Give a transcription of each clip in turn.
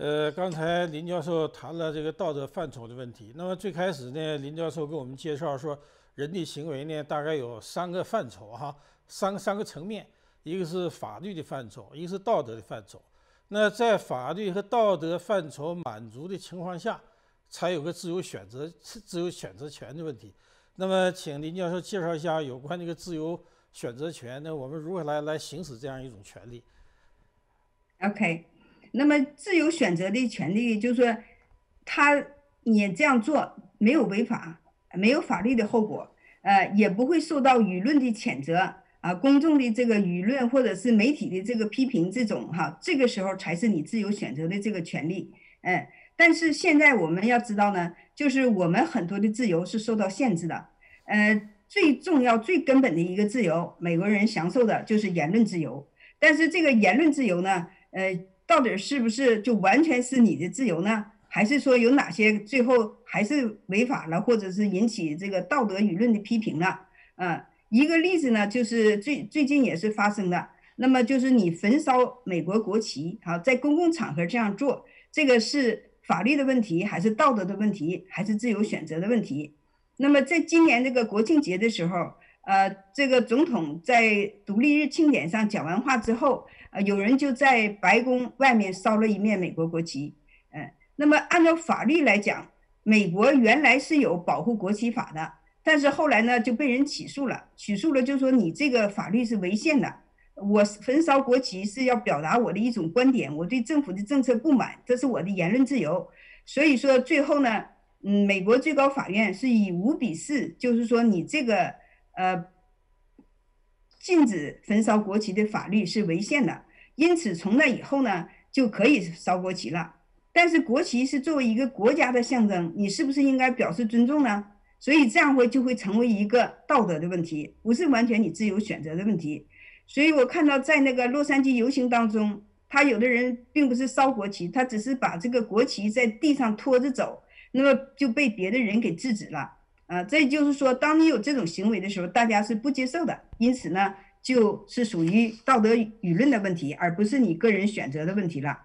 呃，刚才林教授谈了这个道德范畴的问题。那么最开始呢，林教授给我们介绍说，人的行为呢大概有三个范畴哈，三三个层面，一个是法律的范畴，一个是道德的范畴。那在法律和道德范畴满足的情况下，才有个自由选择、自由选择权的问题。那么，请林教授介绍一下有关这个自由选择权，那我们如何来来行使这样一种权利？OK。那么，自由选择的权利就是说，他你这样做没有违法，没有法律的后果，呃，也不会受到舆论的谴责啊，公众的这个舆论或者是媒体的这个批评，这种哈，这个时候才是你自由选择的这个权利。嗯，但是现在我们要知道呢，就是我们很多的自由是受到限制的。呃，最重要、最根本的一个自由，美国人享受的就是言论自由。但是这个言论自由呢，呃。到底是不是就完全是你的自由呢？还是说有哪些最后还是违法了，或者是引起这个道德舆论的批评了？啊，一个例子呢，就是最最近也是发生的。那么就是你焚烧美国国旗，啊，在公共场合这样做，这个是法律的问题，还是道德的问题，还是自由选择的问题？那么在今年这个国庆节的时候，呃，这个总统在独立日庆典上讲完话之后。呃，有人就在白宫外面烧了一面美国国旗，嗯，那么按照法律来讲，美国原来是有保护国旗法的，但是后来呢就被人起诉了，起诉了就说你这个法律是违宪的，我焚烧国旗是要表达我的一种观点，我对政府的政策不满，这是我的言论自由，所以说最后呢，嗯，美国最高法院是以五比四，就是说你这个呃。禁止焚烧国旗的法律是违宪的，因此从那以后呢，就可以烧国旗了。但是国旗是作为一个国家的象征，你是不是应该表示尊重呢？所以这样会就会成为一个道德的问题，不是完全你自由选择的问题。所以我看到在那个洛杉矶游行当中，他有的人并不是烧国旗，他只是把这个国旗在地上拖着走，那么就被别的人给制止了。啊，这就是说，当你有这种行为的时候，大家是不接受的，因此呢，就是属于道德舆论的问题，而不是你个人选择的问题了。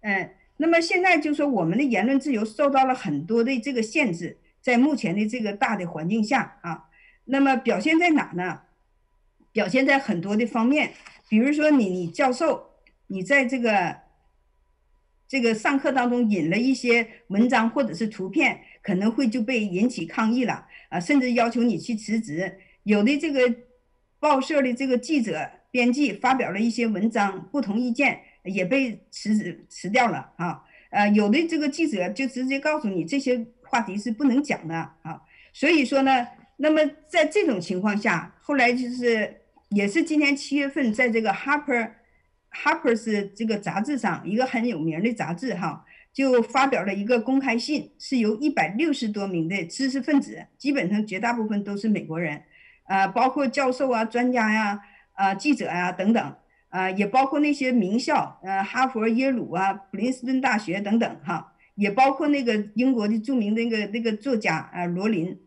嗯，那么现在就说我们的言论自由受到了很多的这个限制，在目前的这个大的环境下啊，那么表现在哪呢？表现在很多的方面，比如说你你教授，你在这个。这个上课当中引了一些文章或者是图片，可能会就被引起抗议了啊，甚至要求你去辞职。有的这个报社的这个记者、编辑发表了一些文章，不同意见也被辞职辞掉了啊。呃，有的这个记者就直接告诉你这些话题是不能讲的啊。所以说呢，那么在这种情况下，后来就是也是今年七月份，在这个 Harper。Harper's 这个杂志上，一个很有名的杂志哈，就发表了一个公开信，是由一百六十多名的知识分子，基本上绝大部分都是美国人，啊，包括教授啊、专家呀、啊记者呀等等，啊，也包括那些名校，呃，哈佛、耶鲁啊、普林斯顿大学等等哈，也包括那个英国的著名的那个那个作家啊罗琳，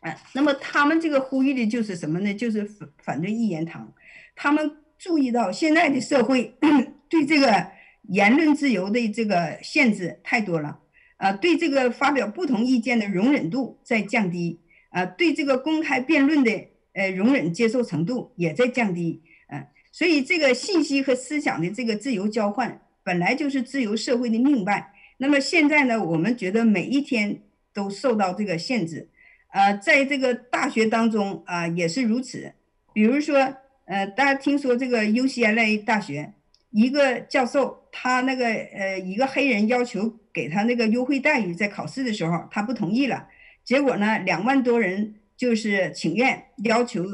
啊，那么他们这个呼吁的就是什么呢？就是反反对一言堂，他们。注意到现在的社会 对这个言论自由的这个限制太多了，啊，对这个发表不同意见的容忍度在降低，啊，对这个公开辩论的呃容忍接受程度也在降低，嗯，所以这个信息和思想的这个自由交换本来就是自由社会的命脉，那么现在呢，我们觉得每一天都受到这个限制，啊，在这个大学当中啊也是如此，比如说。呃，大家听说这个 UCLA 大学一个教授，他那个呃一个黑人要求给他那个优惠待遇，在考试的时候他不同意了，结果呢两万多人就是请愿要求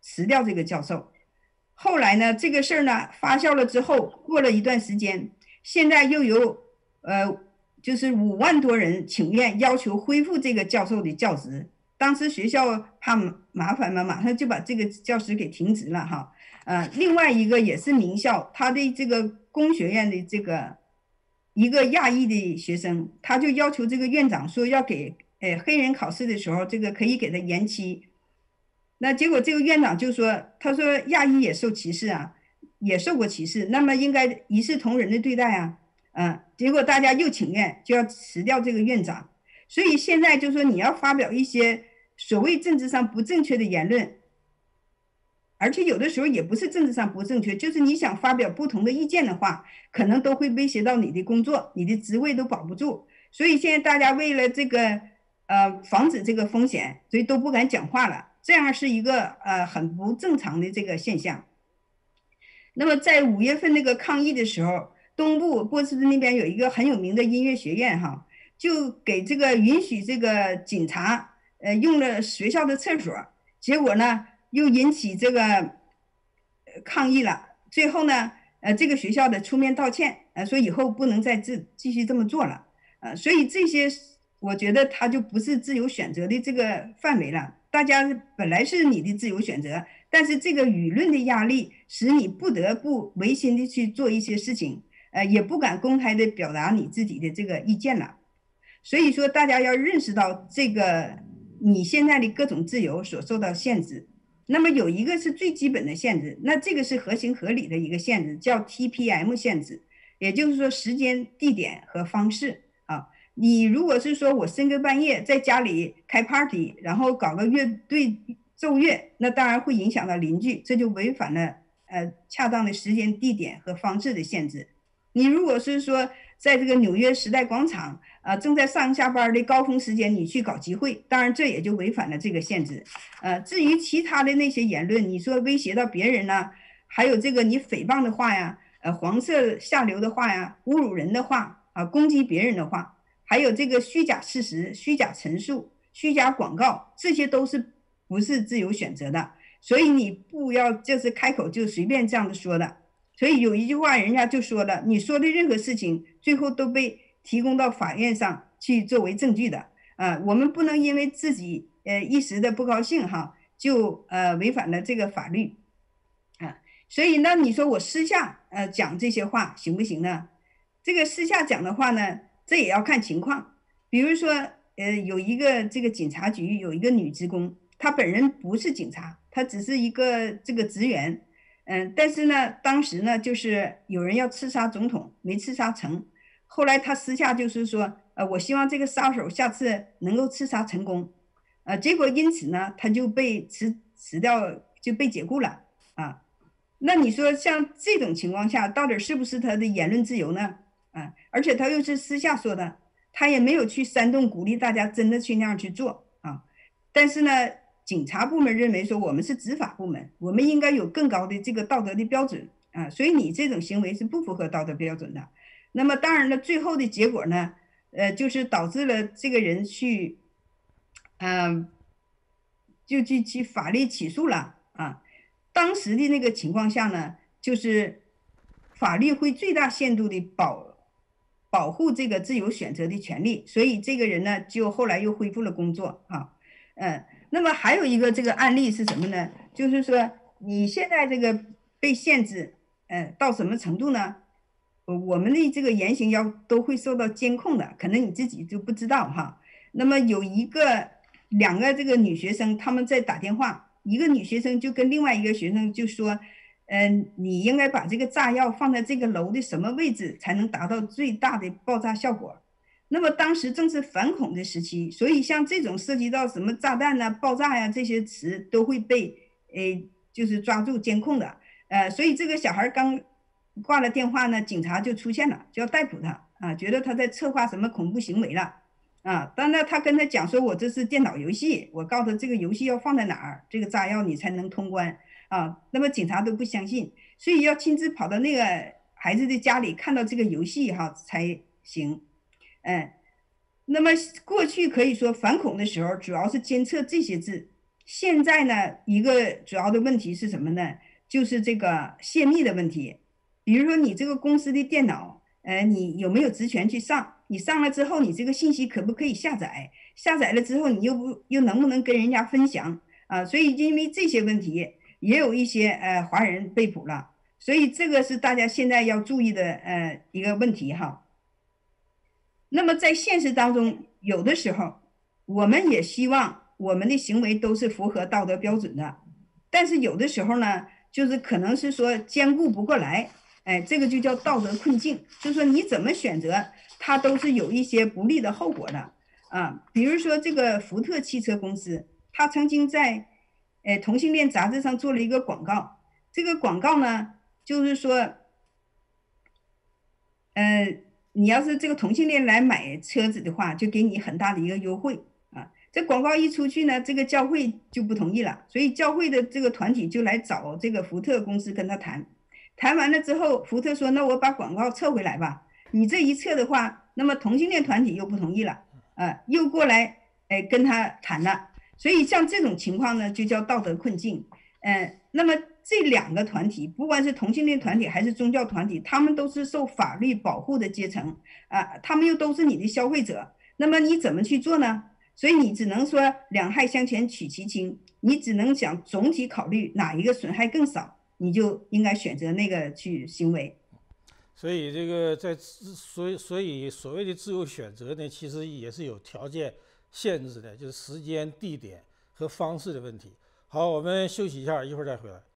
辞掉这个教授。后来呢这个事儿呢发酵了之后，过了一段时间，现在又有呃就是五万多人请愿要求恢复这个教授的教职。当时学校怕麻烦嘛，马上就把这个教师给停职了哈。呃，另外一个也是名校，他的这个工学院的这个一个亚裔的学生，他就要求这个院长说要给呃黑人考试的时候，这个可以给他延期。那结果这个院长就说，他说亚裔也受歧视啊，也受过歧视，那么应该一视同仁的对待啊。嗯，结果大家又请愿，就要辞掉这个院长。所以现在就说你要发表一些所谓政治上不正确的言论，而且有的时候也不是政治上不正确，就是你想发表不同的意见的话，可能都会威胁到你的工作，你的职位都保不住。所以现在大家为了这个呃防止这个风险，所以都不敢讲话了。这样是一个呃很不正常的这个现象。那么在五月份那个抗议的时候，东部波士顿那边有一个很有名的音乐学院哈，就给这个允许这个警察呃用了学校的厕所，结果呢又引起这个抗议了。最后呢，呃这个学校的出面道歉，呃说以后不能再继继续这么做了，呃所以这些我觉得它就不是自由选择的这个范围了。大家本来是你的自由选择，但是这个舆论的压力使你不得不违心的去做一些事情，呃，也不敢公开的表达你自己的这个意见了。所以说，大家要认识到这个你现在的各种自由所受到限制。那么有一个是最基本的限制，那这个是合情合理的一个限制，叫 TPM 限制，也就是说时间、地点和方式啊。你如果是说我深更半夜在家里开 party，然后搞个乐队奏乐，那当然会影响到邻居，这就违反了呃恰当的时间、地点和方式的限制。你如果是说在这个纽约时代广场啊正在上下班的高峰时间，你去搞集会，当然这也就违反了这个限制。呃，至于其他的那些言论，你说威胁到别人呢，还有这个你诽谤的话呀，呃黄色下流的话呀，侮辱人的话啊，攻击别人的话。还有这个虚假事实、虚假陈述、虚假广告，这些都是不是自由选择的，所以你不要就是开口就随便这样子说的。所以有一句话，人家就说了，你说的任何事情，最后都被提供到法院上去作为证据的。啊，我们不能因为自己呃一时的不高兴哈，就呃违反了这个法律。啊，所以那你说我私下呃讲这些话行不行呢？这个私下讲的话呢？这也要看情况，比如说，呃，有一个这个警察局有一个女职工，她本人不是警察，她只是一个这个职员，嗯，但是呢，当时呢，就是有人要刺杀总统，没刺杀成，后来他私下就是说，呃，我希望这个杀手下次能够刺杀成功，呃，结果因此呢，他就被辞辞掉，就被解雇了啊。那你说像这种情况下，到底是不是他的言论自由呢？啊，而且他又是私下说的，他也没有去煽动鼓励大家真的去那样去做啊。但是呢，警察部门认为说我们是执法部门，我们应该有更高的这个道德的标准啊，所以你这种行为是不符合道德标准的。那么当然了，最后的结果呢，呃，就是导致了这个人去，嗯，就去去法律起诉了啊。当时的那个情况下呢，就是法律会最大限度的保。保护这个自由选择的权利，所以这个人呢，就后来又恢复了工作啊，嗯，那么还有一个这个案例是什么呢？就是说你现在这个被限制，嗯，到什么程度呢？我们的这个言行要都会受到监控的，可能你自己就不知道哈。那么有一个两个这个女学生，他们在打电话，一个女学生就跟另外一个学生就说。嗯，你应该把这个炸药放在这个楼的什么位置才能达到最大的爆炸效果？那么当时正是反恐的时期，所以像这种涉及到什么炸弹呐、爆炸呀这些词都会被诶就是抓住监控的。呃，所以这个小孩刚挂了电话呢，警察就出现了，就要逮捕他啊，觉得他在策划什么恐怖行为了啊。但那他跟他讲说，我这是电脑游戏，我告诉他这个游戏要放在哪儿，这个炸药你才能通关。啊，那么警察都不相信，所以要亲自跑到那个孩子的家里看到这个游戏哈才行。嗯，那么过去可以说反恐的时候主要是监测这些字，现在呢一个主要的问题是什么呢？就是这个泄密的问题。比如说你这个公司的电脑，呃，你有没有职权去上？你上了之后，你这个信息可不可以下载？下载了之后，你又不又能不能跟人家分享？啊，所以因为这些问题。也有一些呃华人被捕了，所以这个是大家现在要注意的呃一个问题哈。那么在现实当中，有的时候我们也希望我们的行为都是符合道德标准的，但是有的时候呢，就是可能是说兼顾不过来，哎，这个就叫道德困境，就是说你怎么选择，它都是有一些不利的后果的啊。比如说这个福特汽车公司，他曾经在哎同性恋杂志上做了一个广告，这个广告呢，就是说，呃，你要是这个同性恋来买车子的话，就给你很大的一个优惠啊。这广告一出去呢，这个教会就不同意了，所以教会的这个团体就来找这个福特公司跟他谈。谈完了之后，福特说：“那我把广告撤回来吧。你这一撤的话，那么同性恋团体又不同意了，呃，又过来哎跟他谈了。所以像这种情况呢，就叫道德困境。嗯，那么这两个团体，不管是同性恋团体还是宗教团体，他们都是受法律保护的阶层啊，他们又都是你的消费者。那么你怎么去做呢？所以你只能说两害相权取其轻，你只能想总体考虑哪一个损害更少。”你就应该选择那个去行为，所以这个在所以所以所谓的自由选择呢，其实也是有条件限制的，就是时间、地点和方式的问题。好，我们休息一下，一会儿再回来。